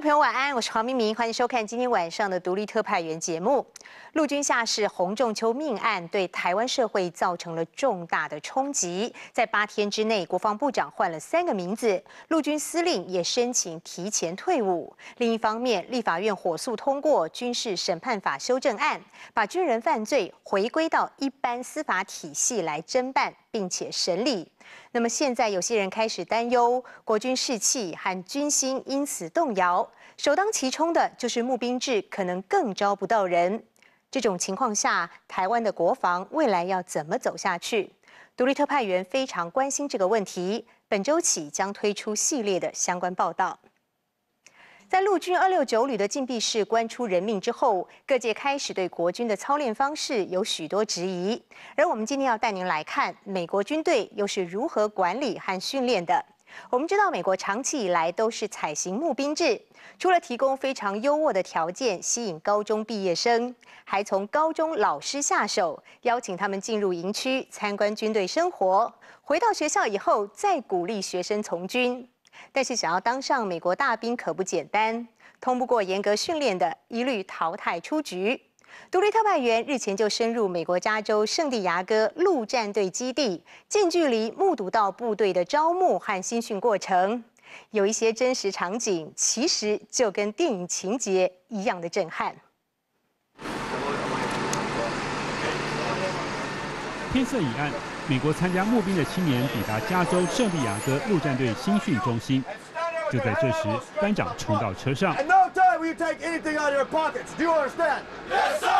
朋友晚安，我是黄明明，欢迎收看今天晚上的《独立特派员》节目。陆军下士洪仲秋命案对台湾社会造成了重大的冲击，在八天之内，国防部长换了三个名字，陆军司令也申请提前退伍。另一方面，立法院火速通过《军事审判法》修正案，把军人犯罪回归到一般司法体系来侦办并且审理。那么现在有些人开始担忧，国军士气和军心因此动摇。首当其冲的就是募兵制，可能更招不到人。这种情况下，台湾的国防未来要怎么走下去？独立特派员非常关心这个问题，本周起将推出系列的相关报道。在陆军二六九旅的禁闭室关出人命之后，各界开始对国军的操练方式有许多质疑。而我们今天要带您来看，美国军队又是如何管理和训练的。我们知道，美国长期以来都是采行募兵制，除了提供非常优渥的条件吸引高中毕业生，还从高中老师下手，邀请他们进入营区参观军队生活，回到学校以后再鼓励学生从军。但是，想要当上美国大兵可不简单，通不过严格训练的一律淘汰出局。独立特派员日前就深入美国加州圣地牙哥陆战队基地，近距离目睹到部队的招募和新训过程，有一些真实场景，其实就跟电影情节一样的震撼。天色已暗，美国参加募兵的青年抵达加州圣地亚哥陆战队新训中心，就在这时，班长冲到车上。we take anything out of your pockets. Do you understand? Yes, sir.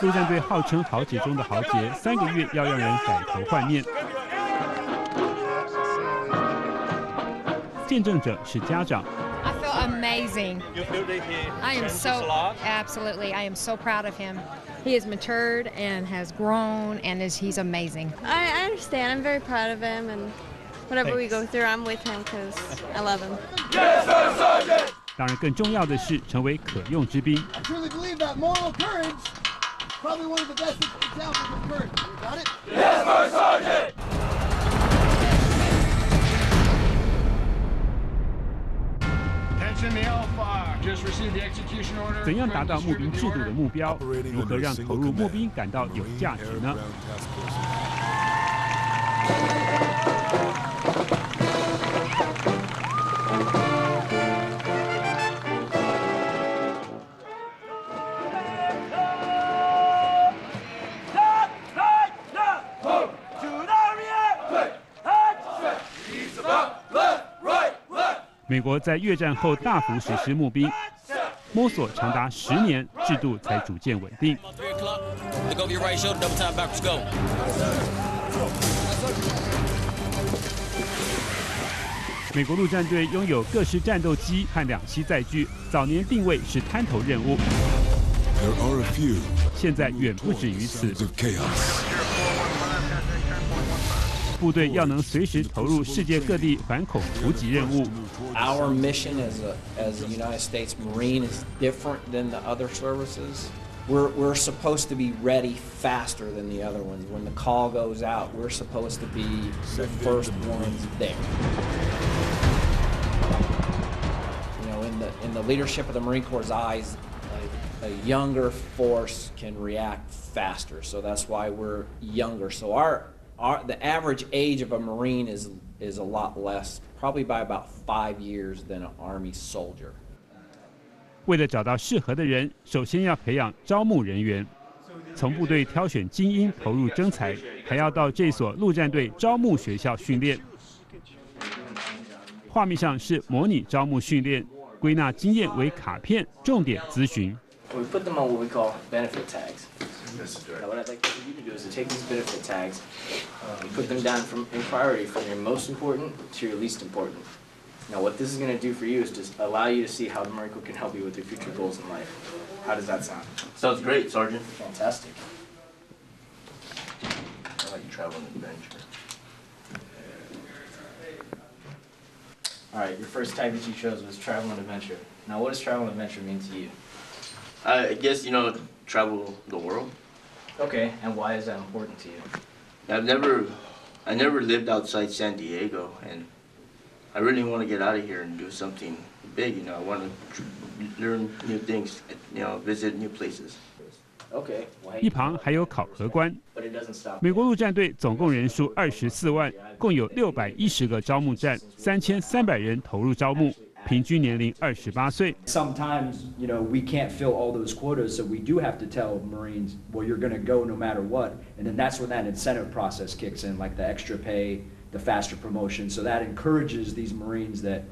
陆战队号称豪杰中的豪杰，三个月要让人改头换面。见证者是家长。I feel amazing. I am so absolutely. I am so proud of him. He has matured and has grown, and is, he's amazing. I, understand. I'm very proud of him, and whatever we go through, I'm with him because I love him. Yes, sir, Sergeant. 当然，更重要的是成为可用之兵。怎样达到募兵制度的目标？如何让投入募兵感到有价值呢？美国在越战后大幅实施募兵，摸索长达十年，制度才逐渐稳定。美国陆战队拥有各式战斗机和两栖载具，早年定位是滩头任务，现在远不止于此。部队要能随时投入世界各地反恐突击任务。Our mission as a as a United States Marine is different than the other services. We're we're supposed to be ready faster than the other ones. When the call goes out, we're supposed to be the first ones there. You know, in the leadership of the Marine Corps' eyes, a, a, younger force can react faster. So that's why we're younger. So our the average age of a marine is is a lot less probably by about five years than an army soldier 为了找到适合的人首先要培养招募人员从部队挑选精英投入征才还要到这所陆战队招募学校训练画面上是模拟招募训练归纳经验为卡片重点咨询 Now, what I'd like for you to do is to take these benefit tags and um, put them down from, in priority from your most important to your least important. Now, what this is going to do for you is just allow you to see how Marine Corps can help you with your future goals in life. How does that sound? Sounds great, Sergeant. Fantastic. I like traveling adventure. All right, your first tag that you chose was travel and adventure. Now, what does travel and adventure mean to you? I guess, you know, travel the world. Okay, and why is that important to you? I've never, I never lived outside San Diego, and I really want to get out of here and do something big. You know, I want to learn new things. You know, visit new places. 一旁还有考核官。美国陆战队总共人数二十四万，共有六百一十个招募站，三千三百人投入招募。平均年龄二十八岁。Sometimes, you know, we can't fill all those quotas, so we do have to tell Marines, well, you're going to go no matter what, and then that's when that incentive process kicks in, like the extra pay, the faster promotion. So that encourages these Marines that,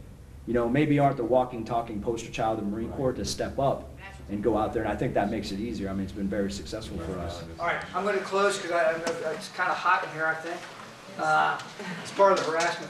you know, maybe aren't the walking, talking poster child of the Marine Corps to step up and go out there. And I think that makes it easier. I mean, it's been very successful for us. All right, I'm going to close because it's kind of hot in here, I think. As far as teachers.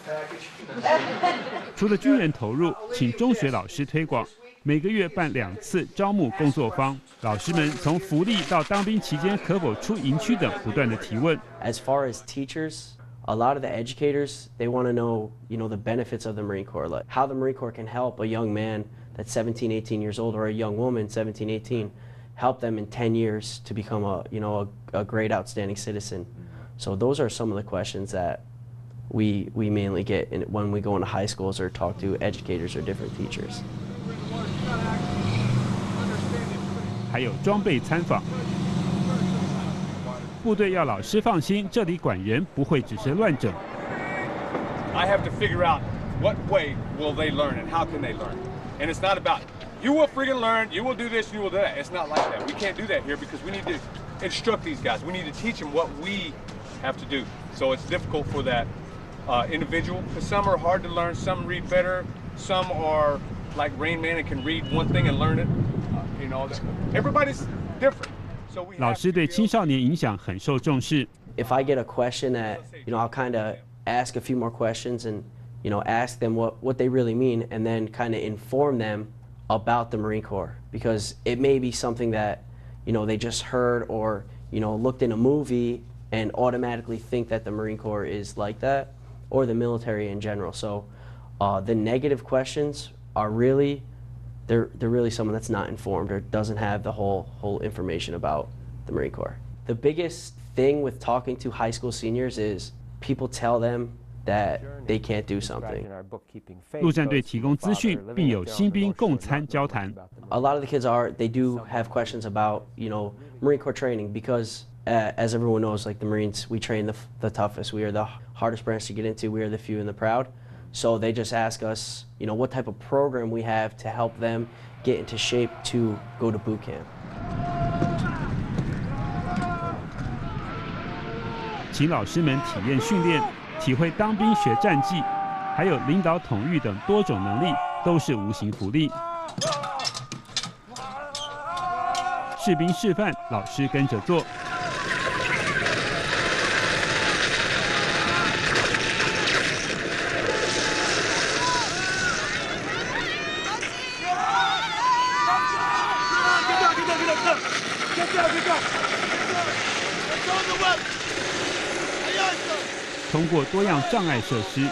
a lot of the educators, they want to know, you know, the benefits of the Marine Corps, like how the Marine Corps can help a young man that's 17, 18 years old or a young woman 17, 18, help them in 10 years to become a, you know, a, a great outstanding citizen. So those are some of the questions that we, we mainly get in, when we go into high schools or talk to educators or different teachers. I have to figure out what way will they learn and how can they learn, and it's not about you will freaking learn, you will do this, you will do that. It's not like that. We can't do that here because we need to instruct these guys. We need to teach them what we have to do. So it's difficult for that uh, individual because some are hard to learn, some read better, some are like Rain Man and can read one thing and learn it. Uh, you know, everybody's different. So we. 老师对青少年影响很受重视。If I get a question that you know, I'll kind of ask a few more questions and you know ask them what what they really mean, and then kind of inform them about the Marine Corps because it may be something that you know they just heard or you know looked in a movie and automatically think that the Marine Corps is like that or the military in general. So uh, the negative questions are really they're they're really someone that's not informed or doesn't have the whole whole information about the Marine Corps. The biggest thing with talking to high school seniors is people tell them that they can't do something. 陆战队提供资讯，并有新兵共参交谈。A lot of the kids are they do have questions about you know Marine Corps training because uh, as everyone knows, like the Marines, we train the, the toughest. We are the hardest branch to get into. We are the few and the proud. So they just ask us, you know, what type of program we have to help them get into shape to go to boot camp. 士兵示范，老师跟着做。过多样障碍设施。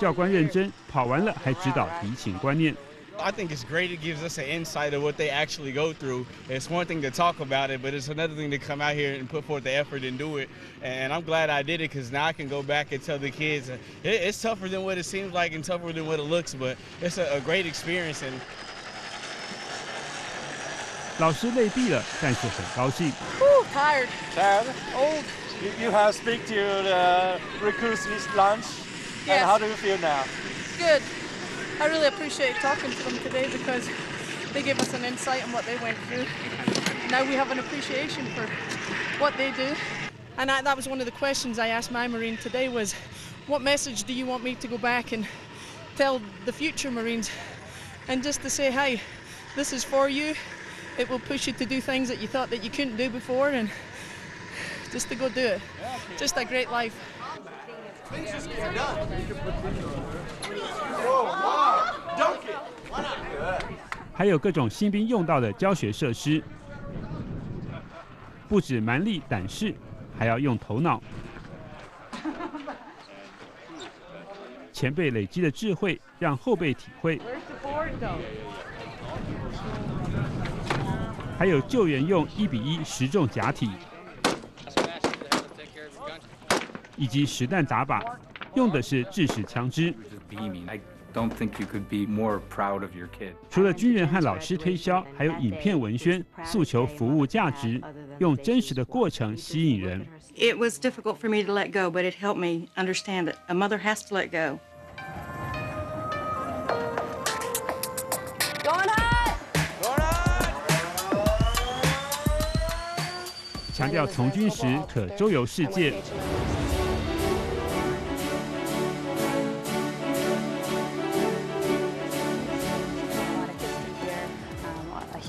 教官认真，跑完了还指导提醒观念。I think it's great. It gives us an insight of what they actually go through. It's one thing to talk about it, but it's another thing to come out here and put forth the effort and do it. And I'm glad I did it because now I can go back and tell the kids uh, it's tougher than what it seems like and tougher than what it looks, but it's a, a great experience. And 老师累毙了，但是很高兴。Woo, tired. Tired. Old. You, you have speak to the uh, recruits this lunch. Yes. And how do you feel now? Good. I really appreciate talking to them today because they gave us an insight on what they went through. Now we have an appreciation for what they do. And I, that was one of the questions I asked my Marine today was, what message do you want me to go back and tell the future Marines? And just to say, hey, this is for you. It will push you to do things that you thought that you couldn't do before and just to go do it. Just a great life. 还有各种新兵用到的教学设施，不止蛮力胆识，还要用头脑。前辈累积的智慧让后辈体会。还有救援用一比一十重假体。以及实弹打靶，用的是制式枪支。除了军人和老师推销，还有影片文宣诉求服务价值，用真实的过程吸引人。强调从军时可周游世界。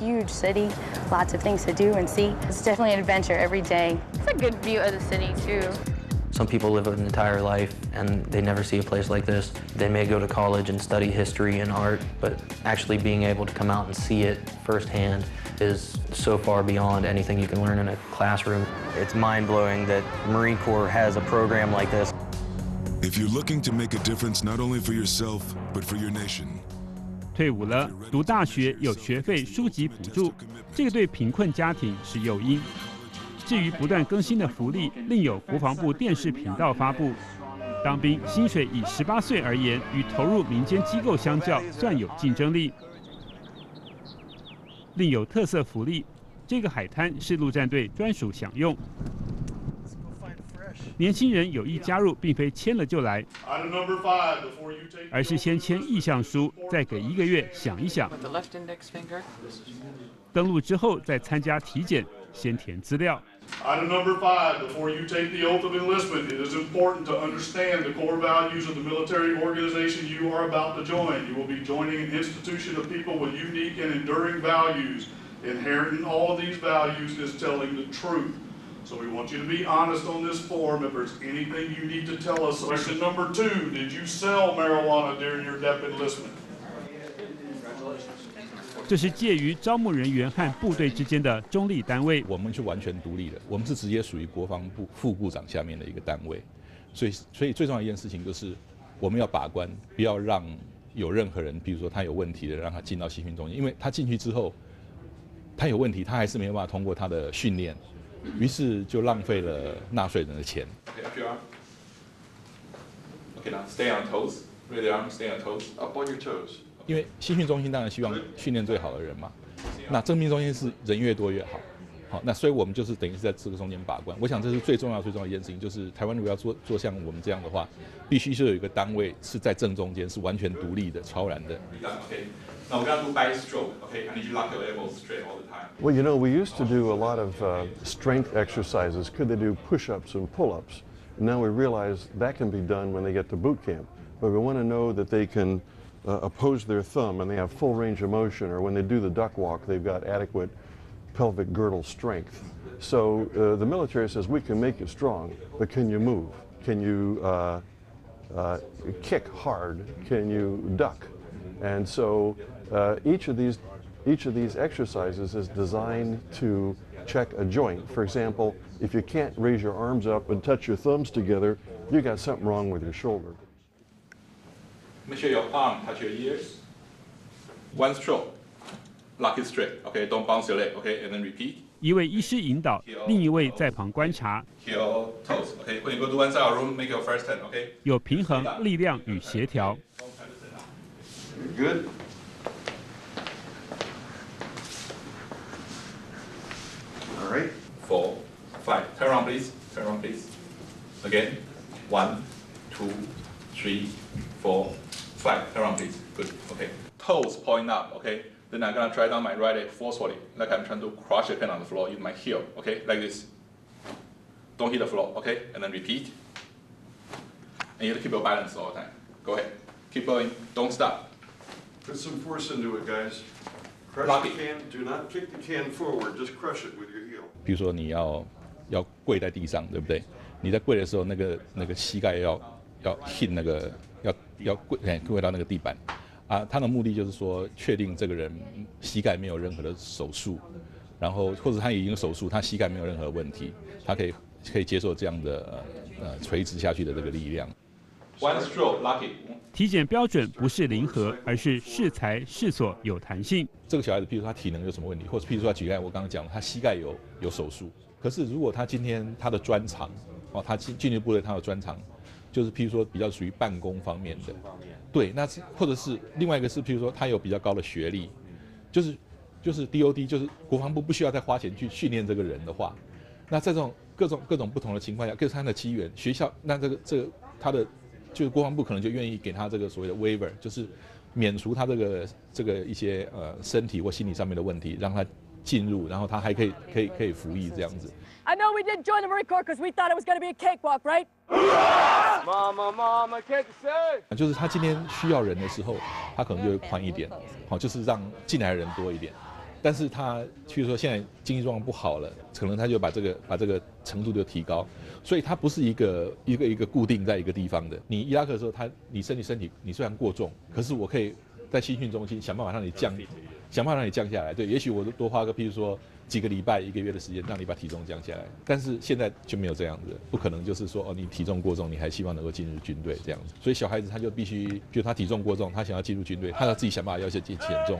huge city, lots of things to do and see. It's definitely an adventure every day. It's a good view of the city, too. Some people live an entire life and they never see a place like this. They may go to college and study history and art, but actually being able to come out and see it firsthand is so far beyond anything you can learn in a classroom. It's mind-blowing that Marine Corps has a program like this. If you're looking to make a difference not only for yourself, but for your nation, 退伍了，读大学有学费、书籍补助，这个对贫困家庭是诱因。至于不断更新的福利，另有国防部电视频道发布。当兵薪水以十八岁而言，与投入民间机构相较，算有竞争力。另有特色福利，这个海滩是陆战队专属享用。年轻人有意加入，并非签了就来，而是先签意向书，再给一个月想一想。登录之后再参加体检，先填资料。So honest this there's us. Question sell enlistment? you to on form you to two, you your we be need tell number dep want anything marijuana during if did 这是介于招募人员和部队之间的中立单位。我们是完全独立的，我们是直接属于国防部副部长下面的一个单位。所以，所以最重要一件事情就是，我们要把关，不要让有任何人，比如说他有问题的，让他进到新训中心。因为他进去之后，他有问题，他还是没有办法通过他的训练。于是就浪费了纳税人的钱。OK，FJR。OK，a y now stay on toes，raise your arms，stay on toes，up on your toes。因为新训中心当然希望训练最好的人嘛，那征兵中心是人越多越好，好，那所以我们就是等于是在这个中间把关。我想这是最重要、最重要一件事情，就是台湾如果要做做像我们这样的话，必须是有一个单位是在正中间，是完全独立的、超然的。Now we're going to do by stroke, okay? And you lock your elbows straight all the time. Well, you know, we used to do a lot of uh, strength exercises. Could they do push-ups and pull-ups? Now we realize that can be done when they get to boot camp. But we want to know that they can uh, oppose their thumb and they have full range of motion, or when they do the duck walk, they've got adequate pelvic girdle strength. So uh, the military says, we can make you strong, but can you move? Can you uh, uh kick hard? Can you duck? And so uh, each of these each of these exercises is designed to check a joint. For example, if you can't raise your arms up and touch your thumbs together, you got something wrong with your shoulder. Make sure your palm touch your ears. One stroke, lucky straight. Okay, don't bounce your leg. Okay, and then repeat. 一位医师引导，另一位在旁观察。有平衡、力量与协调。Good. All right? Four, five. Turn around, please. Turn around, please. Again. One, two, three, four, five. Turn around, please. Good. Okay. Toes point up. Okay. Then I'm gonna try down my right leg forcefully, like I'm trying to crush a pen on the floor with my heel. Okay, like this. Don't hit the floor. Okay, and then repeat. And you have to keep your balance all the time. Go ahead. Keep going. Don't stop. Put some force into it, guys. 比如说你要要跪在地上，对不对？你在跪的时候，那个那个膝盖要要 hit 那个要要跪跪到那个地板，啊，他的目的就是说，确定这个人膝盖没有任何的手术，然后或者他已经手术，他膝盖没有任何问题，他可以可以接受这样的呃垂直下去的这个力量。体检标准不是零和，而是适才适所，有弹性。这个小孩子，譬如说他体能有什么问题，或者譬如说他举例，我刚刚讲了，他膝盖有有手术。可是如果他今天他的专长，哦，他进一步的他的专长，就是譬如说比较属于办公方面的，对，那是或者是另外一个是譬如说他有比较高的学历，就是就是 DOD，就是国防部不需要再花钱去训练这个人的话，那在这种各种各种不同的情况下，各他的机缘，学校那这个这个他的。就是国防部可能就愿意给他这个所谓的 waiver，就是免除他这个这个一些呃身体或心理上面的问题，让他进入，然后他还可以可以可以服役这样子。I know we didn't join the Marine Corps because we thought it was going to be a cakewalk, right? Mama, mama, can't s a y 就是他今天需要人的时候，他可能就会宽一点，好，就是让进来的人多一点。但是他，譬如说现在经济状况不好了，可能他就把这个把这个。程度就提高，所以它不是一个一个一个固定在一个地方的。你伊拉克的时候，他你身体身体你虽然过重，可是我可以，在新训中心想办法让你降，想办法让你降下来。对，也许我多花个，譬如说几个礼拜、一个月的时间，让你把体重降下来。但是现在就没有这样子，不可能就是说哦，你体重过重，你还希望能够进入军队这样子。所以小孩子他就必须，就他体重过重，他想要进入军队，他要自己想办法要求减减重。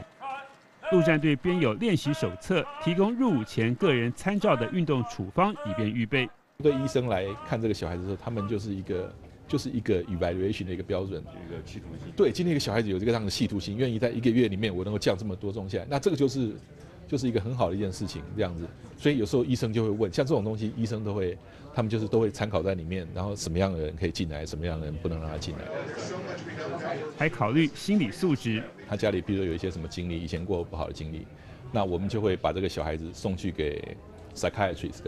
陆战队编有练习手册，提供入伍前个人参照的运动处方，以便预备。对医生来看这个小孩子的时候，他们就是一个，就是一个 e v a l u a t i o n 的一个标准。一个企图心。对，今天一个小孩子有这个这样的企图心，愿意在一个月里面，我能够降这么多重来，那这个就是，就是一个很好的一件事情。这样子，所以有时候医生就会问，像这种东西，医生都会，他们就是都会参考在里面，然后什么样的人可以进来，什么样的人不能让他进来。还考虑心理素质。他家里，比如有一些什么经历，以前过不好的经历，那我们就会把这个小孩子送去给 psychiatrist，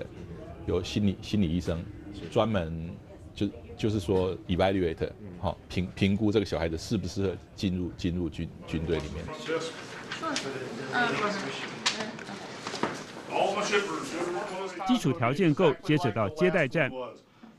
有心理心理医生，专门就就是说 evaluate，好评评估这个小孩子适不适合进入进入军军队里面。基础条件够，接着到接待站。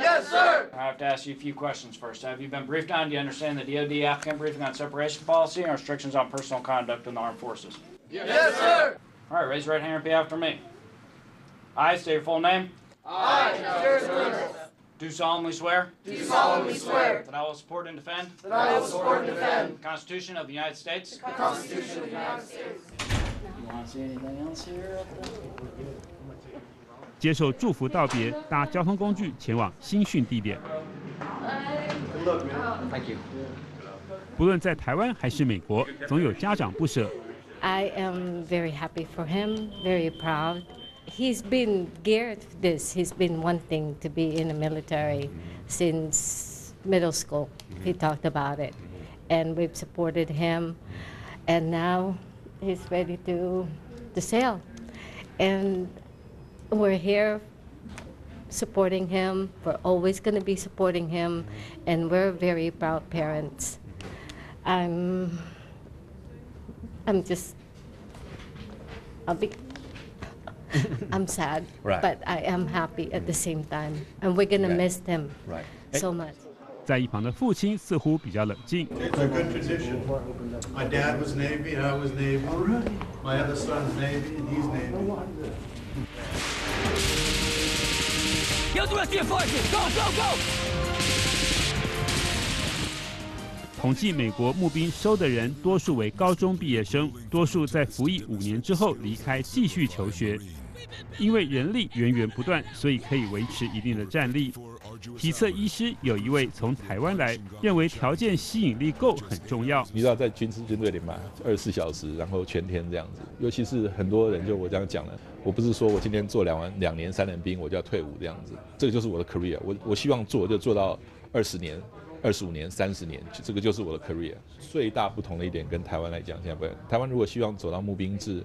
Yes, sir. I have to ask you a few questions first. Have you been briefed on, do you understand the DoD applicant briefing on separation policy and restrictions on personal conduct in the armed forces? Yes, yes sir. All right, raise your right hand and be after me. I state your full name. I, Jared Do solemnly swear. Do solemnly swear. That I will support and defend. That I will support and defend. The Constitution of the United States. The Constitution of the United States. You want to see anything else here? 接受祝福道别，搭交通工具前往新训地点。不论在台湾还是美国，总有家长不舍。I am very happy for him, very proud. He's been geared this. He's been wanting to be in the military since middle school. He talked about it, and we've supported him, and now he's ready to to sail, and we're here supporting him. We're always going to be supporting him, and we're very proud parents. I'm, I'm just, I'll be, I'm sad, right. but I am happy at the same time, and we're going to miss him right. so much. 在一旁的父亲似乎比较冷静。It's a good tradition. My dad was Navy, and I was Navy. My other son's Navy, and he's Navy. 统计美国募兵收的人，多数为高中毕业生，多数在服役五年之后离开，继续求学。因为人力源源不断，所以可以维持一定的战力。体测医师有一位从台湾来，认为条件吸引力够很重要。你知道在军事军队里嘛，二十四小时，然后全天这样子，尤其是很多人就我这样讲了，我不是说我今天做两万、两年三年兵我就要退伍这样子，这个就是我的 career。我我希望做就做到二十年、二十五年、三十年，这个就是我的 career。最大不同的一点跟台湾来讲，现在不，台湾如果希望走到募兵制。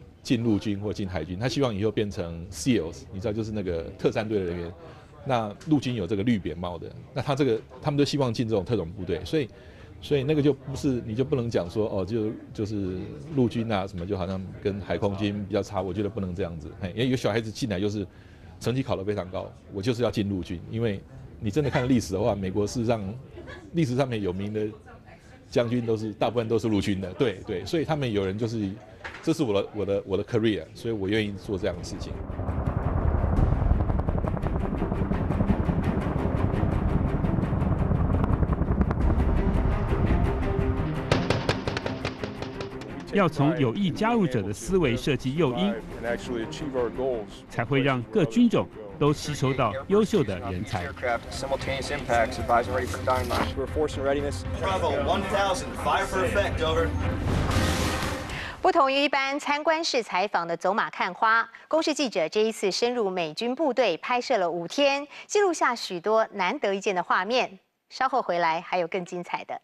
进陆军或进海军，他希望以后变成 SEALs，你知道就是那个特战队的人员。那陆军有这个绿扁帽的，那他这个他们都希望进这种特种部队，所以，所以那个就不是你就不能讲说哦，就就是陆军啊什么，就好像跟海空军比较差，我觉得不能这样子。因为有小孩子进来就是，成绩考得非常高，我就是要进陆军，因为，你真的看历史的话，美国事实上历史上面有名的将军都是大部分都是陆军的，对对，所以他们有人就是。这是我的我的我的 career，所以我愿意做这样的事情。要从有意加入者的思维设计诱因，才会让各军种都吸收到优秀的人才。不同于一般参观式采访的走马看花，公视记者这一次深入美军部队，拍摄了五天，记录下许多难得一见的画面。稍后回来还有更精彩的。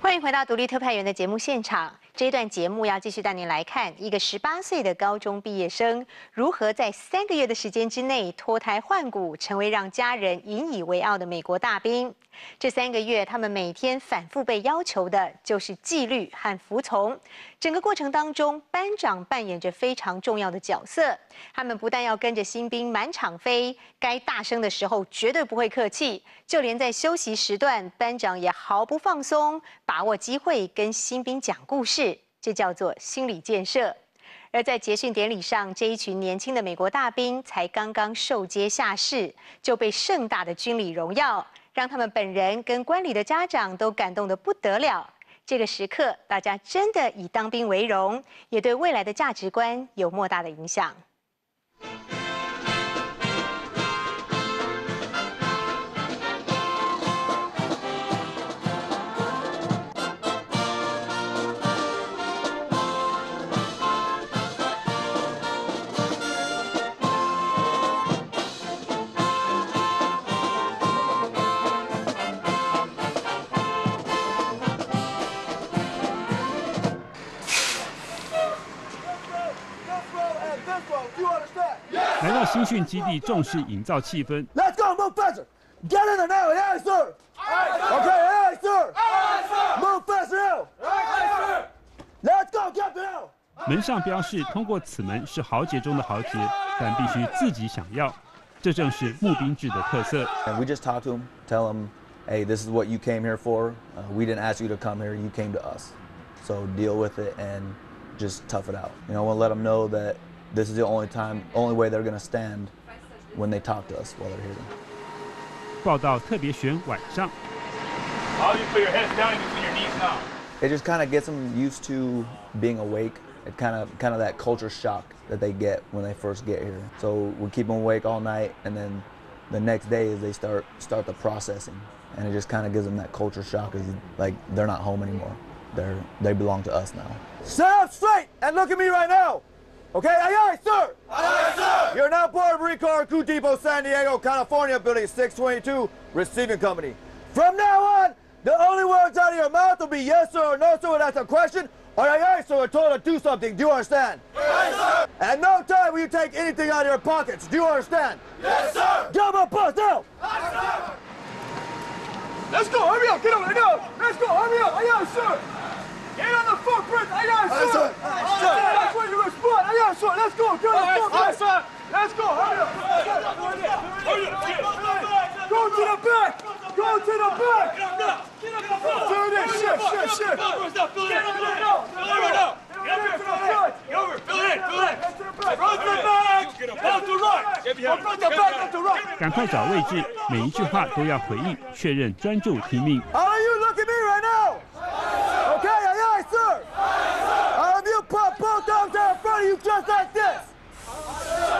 欢迎回到独立特派员的节目现场，这一段节目要继续带您来看一个十八岁的高中毕业生如何在三个月的时间之内脱胎换骨，成为让家人引以为傲的美国大兵。这三个月，他们每天反复被要求的就是纪律和服从。整个过程当中，班长扮演着非常重要的角色。他们不但要跟着新兵满场飞，该大声的时候绝对不会客气。就连在休息时段，班长也毫不放松，把握机会跟新兵讲故事。这叫做心理建设。而在结训典礼上，这一群年轻的美国大兵才刚刚受接下士，就被盛大的军礼荣耀。让他们本人跟观礼的家长都感动得不得了。这个时刻，大家真的以当兵为荣，也对未来的价值观有莫大的影响。新训基地重视营造气氛。Let's go, move faster, get in there now, y e a sir. Okay, y e a sir. Move faster y e a sir. Let's go, get in. 门上标示：通过此门是豪杰中的豪杰，但必须自己想要。这正是募兵制的特色。And we just talk to h i m tell h i m hey, this is what you came here for. We didn't ask you to come here; you came to us. So deal with it and just tough it out. You know, we let them know that. this is the only time, only way they're going to stand when they talk to us while they're here. 报道特别选晚上。All you put your heads down you put your knees down. It just kind of gets them used to being awake. It kind of kind of that culture shock that they get when they first get here. So we keep them awake all night, and then the next day is they start start the processing, and it just kind of gives them that culture shock. Is like they're not home anymore. They're they belong to us now. Stand up straight and look at me right now. Okay, aye aye, sir! Aye aye, sir! You're now part of Recruit Depot, San Diego, California, Building 622, Receiving Company. From now on, the only words out of your mouth will be yes, sir, or no, sir, when that's a question, or aye aye, sir, or told to do something. Do you understand? Yes, sir! At no time will you take anything out of your pockets. Do you understand? Yes, sir! Jump up, bus, now! aye, sir! Let's go, hurry up, get over there, no! Let's go, hurry up, aye aye, sir! Get on the footprint, aye aye, sir! Aye, sir. Aye, sir. Aye, sir. 赶快找位置，每一句话都要回应，确认专注拼命。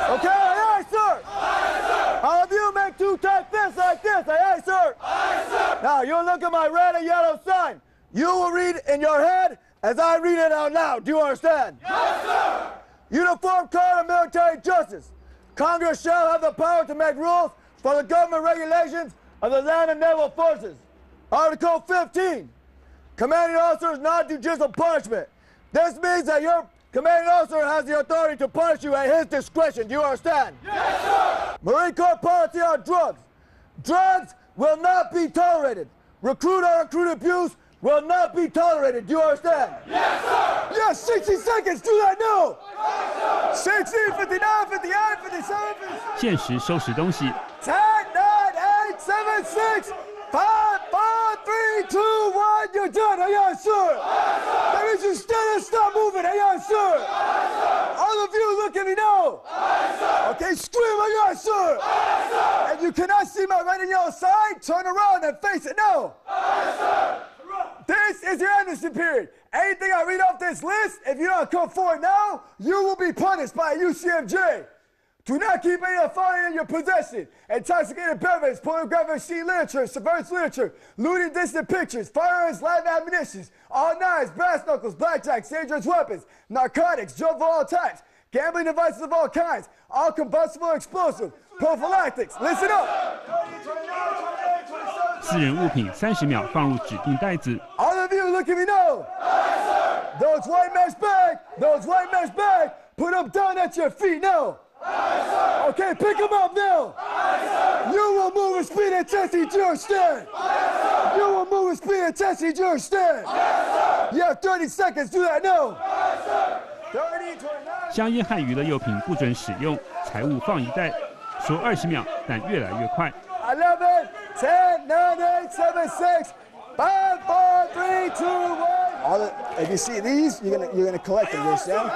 Okay, aye, aye, sir. Aye, sir. All of you make two tight fists like this. Aye, aye, sir. Aye, sir. Now, you look at my red and yellow sign. You will read in your head as I read it out loud. Do you understand? Yes, sir. Uniform Code of Military Justice. Congress shall have the power to make rules for the government regulations of the land and naval forces. Article 15. Commanding officers non-judicial punishment. This means that your Commanding officer has the authority to punish you at his discretion. Do you understand? Yes, sir! Marine Corps policy on drugs. Drugs will not be tolerated. Recruit or recruit abuse will not be tolerated. Do you understand? Yes, sir! Yes. 60 seconds. Do that now! Yes, sir! 60, 59, 58, 57, 57. 10, 9, 8, 7, 6, 5, Three, two, one, you're done. Hey, yes, sir. Yes, sir. That means you stand and stop moving. Hey, yes, sir. Yes, sir. All of you, look at me now. Yes, sir. Okay, scream. Hey, yes, sir. Yes, sir. And you cannot see my right and your side. Turn around and face it now. Yes, sir. This is your amnesty period. Anything I read off this list, if you don't come forward now, you will be punished by UCMJ. Do not keep any of fire in your possession. Intoxicated beverages, pornographic sheet literature, subversive literature, looted distant pictures, firearms, live ammunitions, all knives, brass knuckles, blackjack, dangerous weapons, narcotics, drugs of all types, gambling devices of all kinds, all combustible explosives, prophylactics. Listen up. 私人物品三十秒放入指定袋子。All of you, look at me now. Those white men's back, those white men's back. Put them down at your feet now okay, pick him up now. Aye, you will move with speed and test each your you will move with speed and test each your You have 30 seconds. Do that now. 30, 香烟和娱乐用品不准使用，财物放一袋。说二十秒，但越来越快。Eleven, ten, nine, eight, seven, six, five, four, three, two, one. All the, if you see these, you're gonna you're gonna collect them. You understand?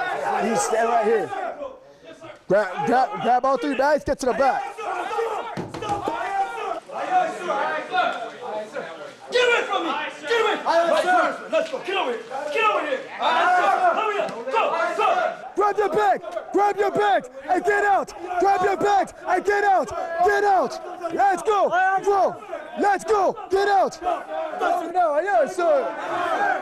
You stand right here. Grab, grab, grab all three bags, get to the back. Get away from me! Get away! Let's go! Get over here! Get over here! Hurry up! Go! Go! Grab your bag! Grab your bag and get out! Grab your bag and get out! Get out! Let's go! Bro! Let's go! Get out! No, no, sir!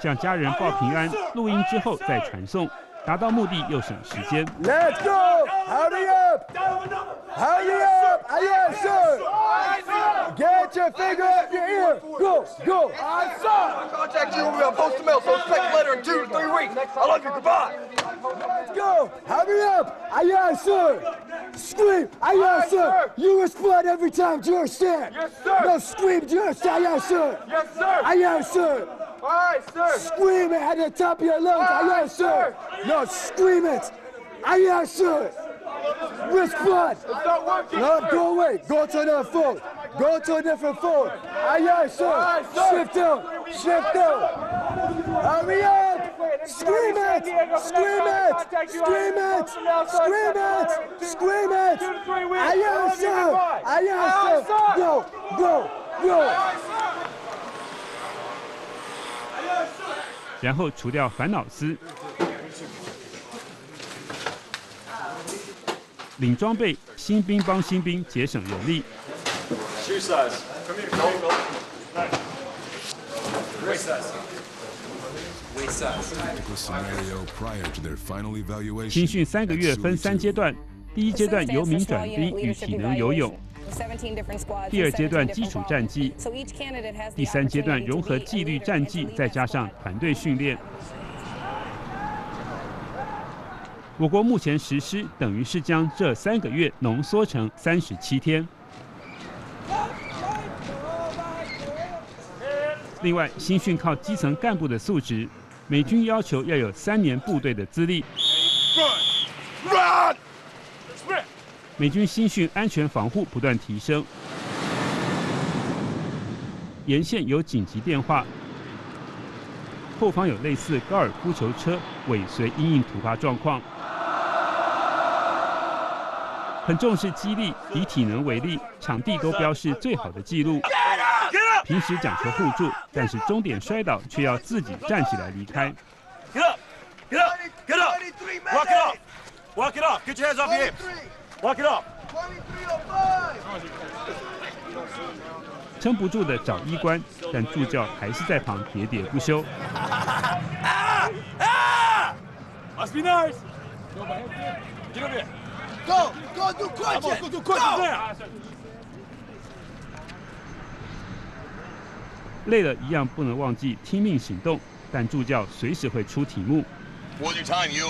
向家人报平安，录音之后再传送，达到目的又省时间。Let's go，h y up。you up! yes, sir! Get your finger up your ear! Go! Go! I sir! i contact you over post mail, so expect letter in two to three weeks. I love you. Goodbye! Let's go! Hurry up! yes, sir! Scream! I yes, sir! You respond every time, do you understand? Yes, sir! No, scream, do you understand? yes, sir! Yes, sir! I yes, sir! All right, sir! Scream it at the top of your lungs! I yes, sir! No, scream it! yes, sir! 然后除掉烦恼丝。领装备，新兵帮新兵节省人力。新训三个月分三阶段，第一阶段由民转兵与体能游泳；第二阶段基础战绩，第三阶段融合纪律战绩，再加上团队训练。我国目前实施等于是将这三个月浓缩成三十七天。另外，新训靠基层干部的素质，美军要求要有三年部队的资历。美军新训安全防护不断提升，沿线有紧急电话，后方有类似高尔夫球车尾随阴影突发状况。很重视激励，以体能为例，场地都标示最好的记录。平时讲求互助，但是终点摔倒却要自己站起来离开。撑不住的找医官，但助教还是在旁喋喋不休。高，高度，快进！高，累了，一样不能忘记拼命行动。但助教随时会出题目。What is your time, you?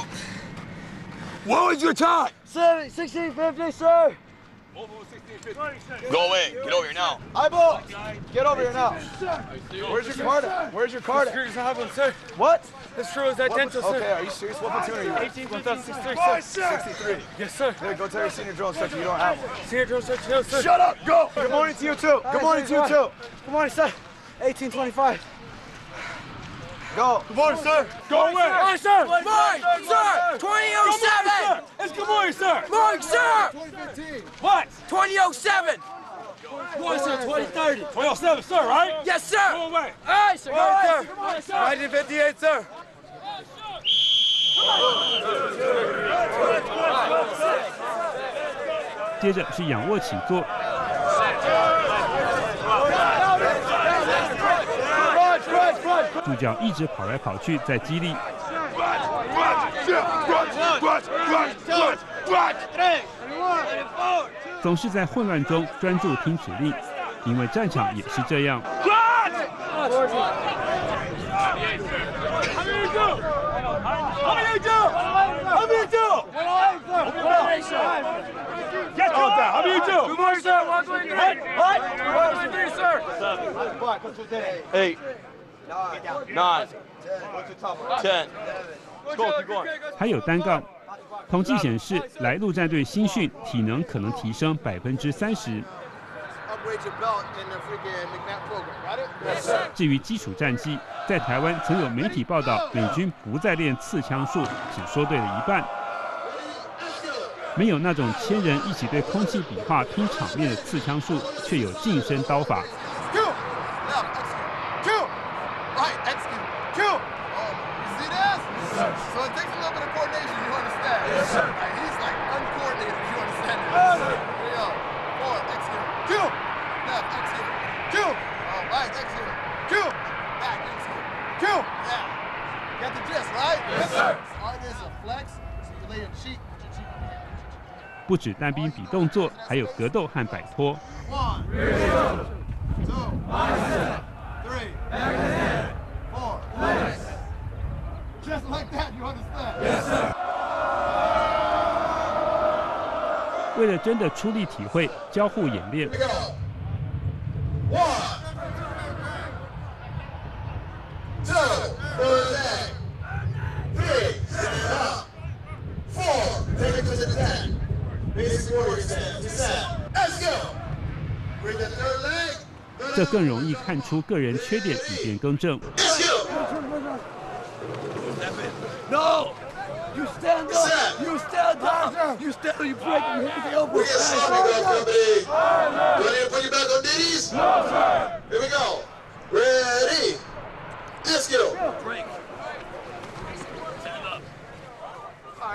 What is your time? Seventy, sixteen, f i f t y t h r Go away. Get over here now. Eyeball! Get over here now. Where's your card at? Where's your card at? sir. What? This true. is identical, sir. Okay, are you serious? What platoon are you 18, 63. Yes, sir. There, go tell your senior drill instructor you don't have one. Senior drill instructor, no, sir. Shut up! Go! Good morning to you, too. Good morning to you, too. Good morning, sir. 1825. Go. Good morning, sir. Go away. Morning, sir. Morning, sir. 2007. It's good morning, sir. Morning, sir. 2015. What? 2007. Good Morning, sir. 2030. 2007, sir, right? Yes, sir. Go away. All right, sir. Go away. Good morning, sir. 1958, sir. Come on. 接着是仰卧起坐。助教一直跑来跑去，在激励，总是在混乱中专注听指令，因为战场也是这样。ten, 还有单杠。统计显示，来陆战队新训体能可能提升百分之三十。至于基础战绩，在台湾曾有媒体报道美军不再练刺枪术，只说对了一半。没有那种千人一起对空气比划拼场面的刺枪术，却有近身刀法。不止单兵比动作，还有格斗和摆脱。为了真的出力体会交互演练。Let's go. Bring the third leg. 这更容易看出个人缺点，以便更正。No. You stand up. You stand up. You stand up. You break your hands, We get sloppy now, company. You want to put you back on ditties? No, sir. Here we go. Ready. Let's go. Break.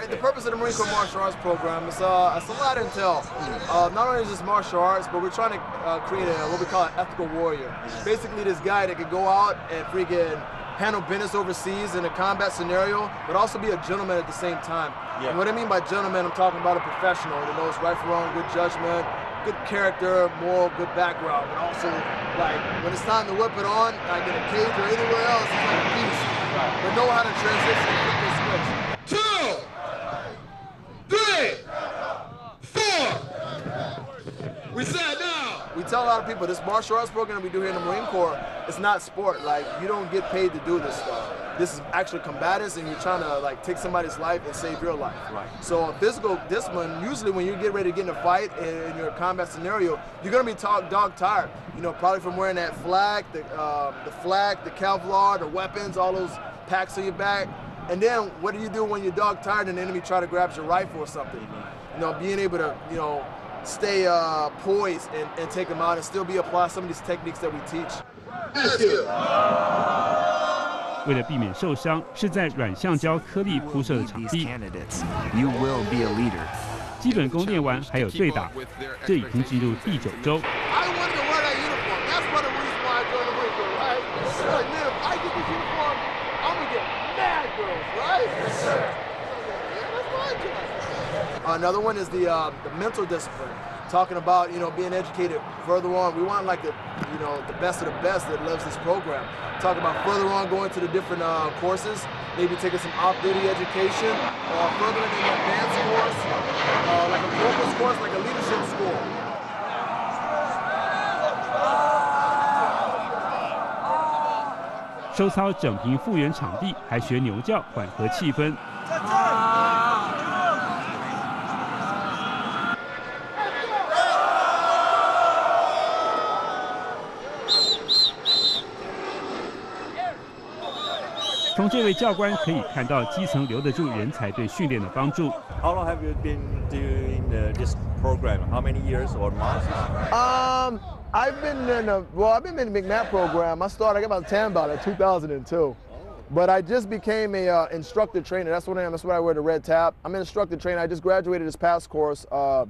the purpose of the Marine Corps Martial Arts Program is uh, it's a lot of intel. Uh, not only is this martial arts, but we're trying to uh, create a, what we call an ethical warrior. Basically, this guy that could go out and freaking handle business overseas in a combat scenario, but also be a gentleman at the same time. Yeah. And what I mean by gentleman, I'm talking about a professional that knows right from wrong, good judgment, good character, moral, good background, but also like when it's time to whip it on, like in a cage or anywhere else, it's like a beast. Right. But know how to transition We said now. We tell a lot of people this martial arts program we do here in the Marine Corps, it's not sport. Like you don't get paid to do this stuff. This is actually combatants, and you're trying to like take somebody's life and save your life. Right. So physical discipline. Usually, when you get ready to get in a fight in your combat scenario, you're gonna be talk, dog tired. You know, probably from wearing that flak, the um, the flak, the Kevlar, the weapons, all those packs on your back. And then, what do you do when you're dog tired and the enemy try to grab your rifle or something? You know, being able to, you know, stay a p o i s n d and take them out and still be apply some of these techniques that we teach。为了避免受伤，是在软橡胶颗粒铺设的场地。基本功练完还有对打，这已经进入第九周。Another one is the, uh, the mental discipline, talking about, you know, being educated further on. We want like the, you know, the best of the best that loves this program. Talk about further on going to the different uh, courses, maybe taking some off-duty education, or uh, further in an advanced course, uh, like a focus course, like a leadership school. 收操整平复原场地，还学牛叫缓和气氛。从这位教官可以看到基层留得住人才对训练的帮助。How long have you been doing uh, this program? How many years or months? Um, I've been in a well, I've been in the McNabb program. I started I got my tan about in 2002. But I just became a uh, instructor trainer. That's what I am. That's what I wear the red tab. I'm an instructor trainer. I just graduated this past course, uh,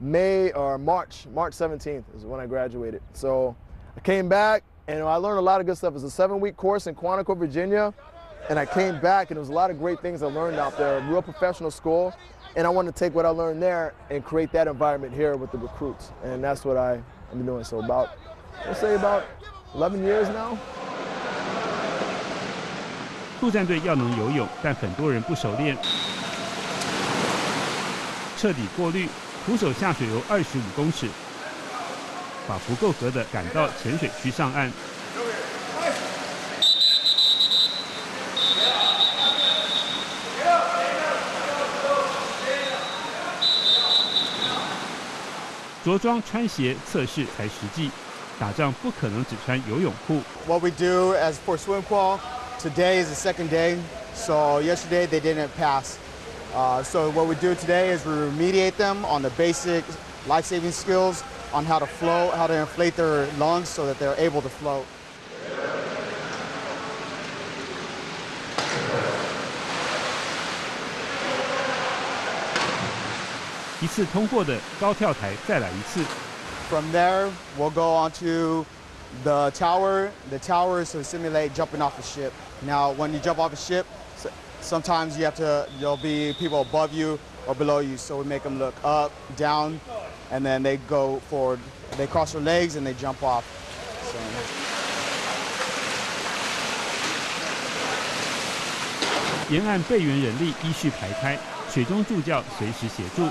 May or March, March 17th is when I graduated. So I came back and I learned a lot of good stuff. It's a seven-week course in Quantico, Virginia. And I came back, and there was a lot of great things I learned out there. A real professional school, and I want to take what I learned there and create that environment here with the recruits. And that's what I, I've been doing. So about, let's say about 11 years now. 着装穿鞋测试才实际。打仗不可能只穿游泳裤。What we do as for swim qual, today is the second day, so yesterday they didn't pass. Uh, so what we do today is we remediate them on the basic life-saving skills on how to float, how to inflate their lungs so that they're able to float. 一次通过的高跳台，再来一次。From there, we'll go onto the tower. The tower is to simulate jumping off a ship. Now, when you jump off a ship, sometimes you have to, there'll be people above you or below you, so we make them look up, down, and then they go forward. They cross their legs and they jump off. 沿岸备援人力依序排开，水中助教随时协助。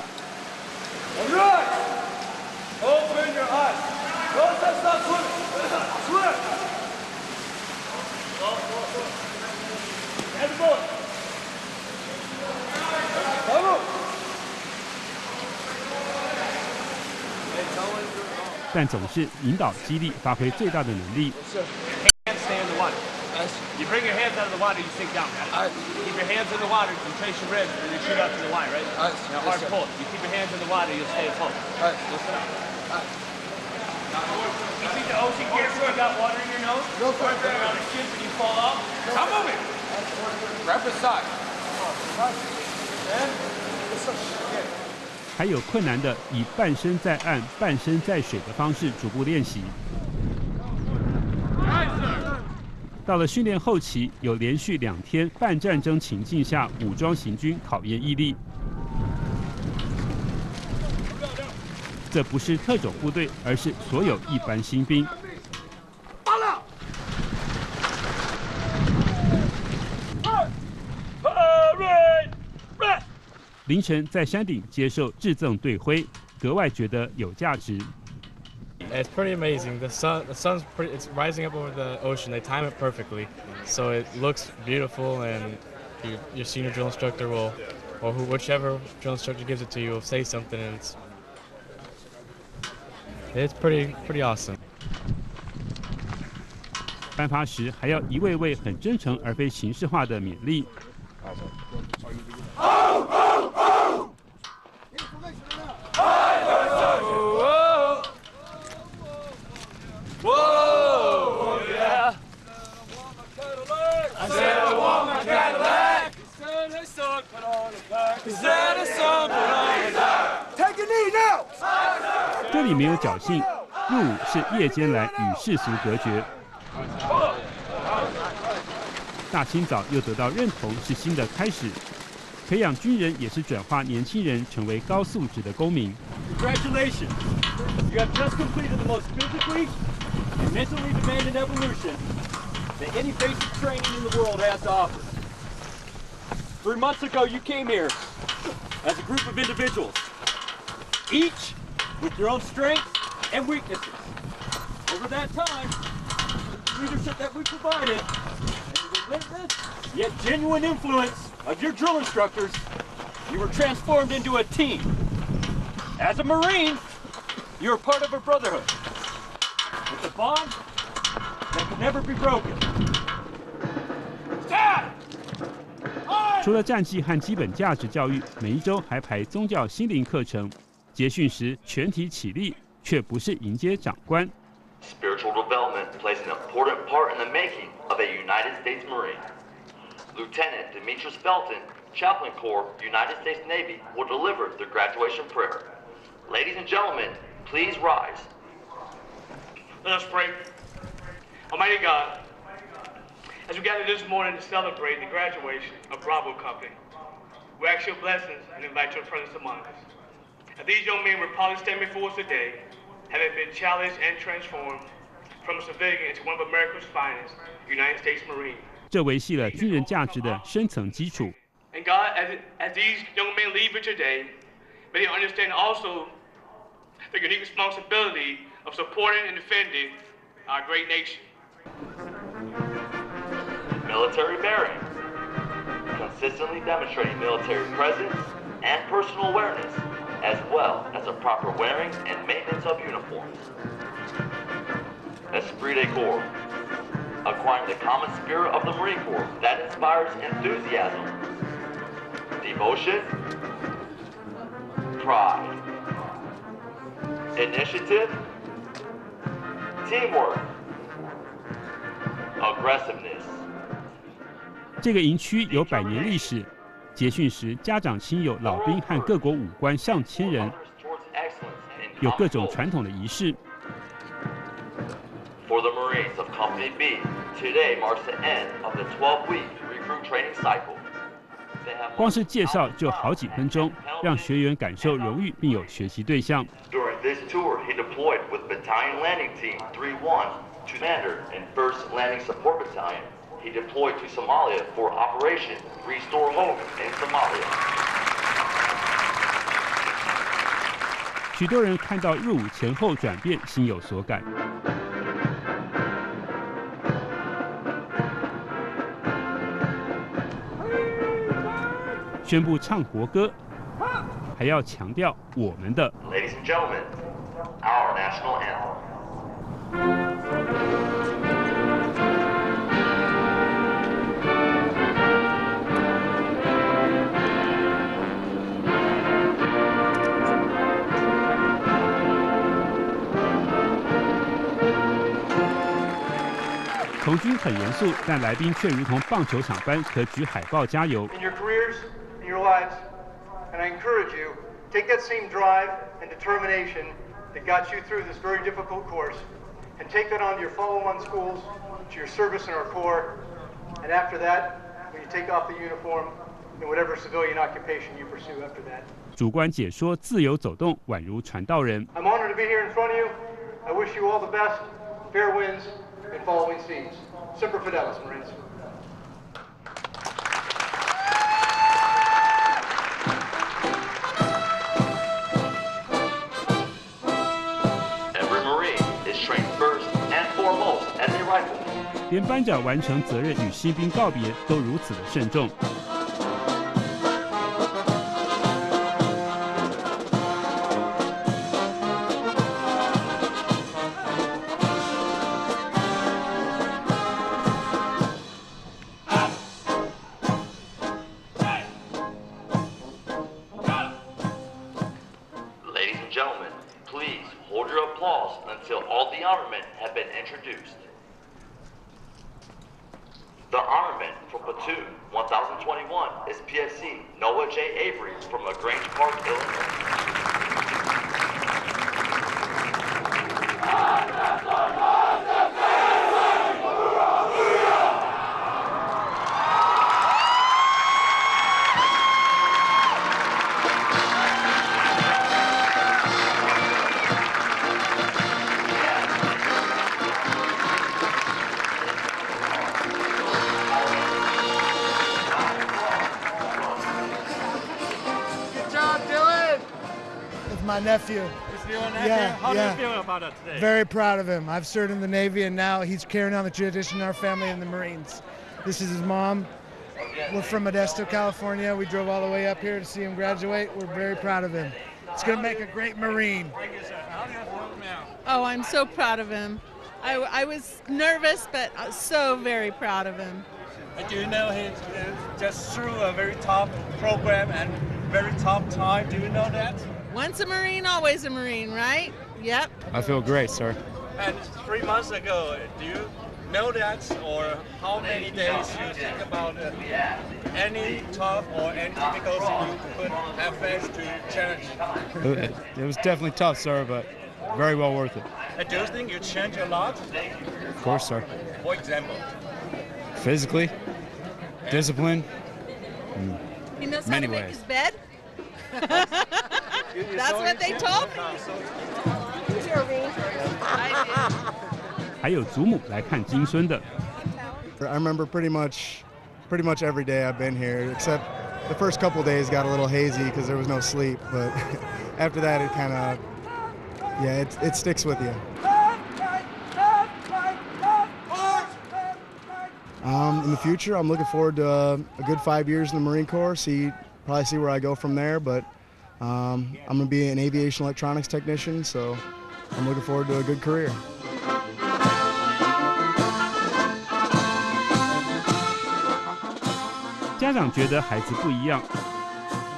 但总是引导、激励，发挥最大的能力。You bring your hands out of the water, you sink down, right? keep your hands in the water, you trace your ribs, and they shoot out to the line, right? All right. Now, hard yes, pull. You keep your hands in the water, you'll stay afloat. All right. Listen up. All right. You see the ocean careful, you got water in your nose. Real quick. Right around the ship and you fall off. Stop moving. Right beside. 还有困难的以半身在岸、半身在水的方式逐步练习。到了训练后期，有连续两天半战争情境下武装行军考验毅力。这不是特种部队，而是所有一般新兵。凌晨在山顶接受制赠队徽，格外觉得有价值。It's pretty amazing. The sun, the sun's pretty, it's rising up over the ocean. They time it perfectly, so it looks beautiful. And your your senior drill instructor will, or who, whichever drill instructor gives it to you, will say something, and it's it's pretty pretty awesome. 这里没有侥幸，入伍是夜间来与世俗隔绝。大清早又得到认同是新的开始，培养军人也是转化年轻人成为高素质的公民。Three months ago, you came here as a group of individuals, each with your own strengths and weaknesses. Over that time, the leadership that we provided and the relentless yet genuine influence of your drill instructors, you were transformed into a team. As a Marine, you're part of a brotherhood. It's a bond that can never be broken. 除了战绩和基本价值教育，每一周还排宗教心灵课程。结训时全体起立，却不是迎接长官。Spiritual development plays an important part in the making of a United States Marine. Lieutenant Dimitris u Felton, Chaplain Corps, United States Navy, will deliver the graduation prayer. Ladies and gentlemen, please rise. Let us pray. Almighty God. As we gather this morning to celebrate the graduation of Bravo Company, we ask your blessings and invite your presence among us. Now, these young men will probably standing before us today, having been challenged and transformed from a civilian into one of America's finest, United States Marines. And God, as, as these young men leave here today, may they understand also the unique responsibility of supporting and defending our great nation military bearings, consistently demonstrating military presence and personal awareness, as well as a proper wearing and maintenance of uniforms. Esprit de Corps, acquiring the common spirit of the Marine Corps that inspires enthusiasm, devotion, pride, initiative, teamwork, aggressiveness. 这个营区有百年历史。结训时，家长、亲友、老兵和各国武官上千人，有各种传统的仪式。光是介绍就好几分钟，让学员感受荣誉并有学习对象。许多人看到日舞前后转变，心有所感。宣布唱国歌，还要强调我们的。In your careers, in your lives, and I encourage you take that same drive and determination that got you through this very difficult course, and take that on to your follow-on schools, to your service in our corps, and after that, when you take off the uniform, and whatever civilian occupation you pursue after that. 主观解说，自由走动，宛如传道人。I'm honored to be here in front of you. I wish you all the best. Fair winds. In following scenes. Semper Fidelis, Marines. Every Marine is trained first and foremost as a rifleman. 连班长完成责任与新兵告别都如此的慎重。nephew. nephew? Yeah, How yeah. do you feel about it today? Very proud of him. I've served in the Navy, and now he's carrying on the tradition in our family in the Marines. This is his mom. We're from Modesto, California. We drove all the way up here to see him graduate. We're very proud of him. It's going to make a great Marine. Oh, I'm so proud of him. I, I was nervous, but uh, so very proud of him. Do you know he just through a very top program and very top time? Do you know that? Once a Marine, always a Marine, right? Yep. I feel great, sir. And three months ago, do you know that, or how many days you think about uh, any tough or any difficult you could have faced to challenge? It, it was definitely tough, sir, but very well worth it. And do you think you changed a lot? Of course, sir. For example? Physically, and discipline, he knows many how to ways. make his bed. That's what they told me. 还有祖母来看金孙的。I remember pretty much, pretty much every day I've been here, except the first couple days got a little hazy because there was no sleep. But after that, it kind of, yeah, it, it sticks with you. Um, in the future, I'm looking forward to uh, a good five years in the Marine Corps. See, probably see where I go from there, but. um i'm gonna be an aviation electronics technician so i'm looking forward to a good career。家长觉得孩子不一样，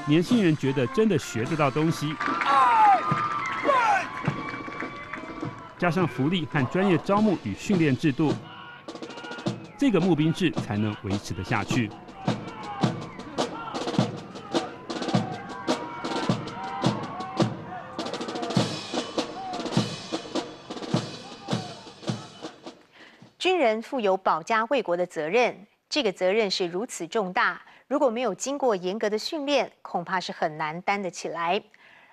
年轻人觉得真的学得到东西。加上福利和专业招募与训练制度，这个募兵制才能维持得下去。负有保家卫国的责任，这个责任是如此重大。如果没有经过严格的训练，恐怕是很难担得起来。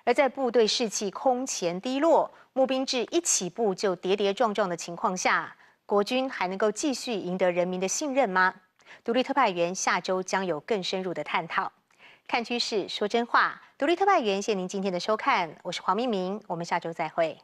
而在部队士气空前低落、募兵制一起步就跌跌撞撞的情况下，国军还能够继续赢得人民的信任吗？独立特派员下周将有更深入的探讨。看趋势说真话，独立特派员谢您今天的收看，我是黄明明，我们下周再会。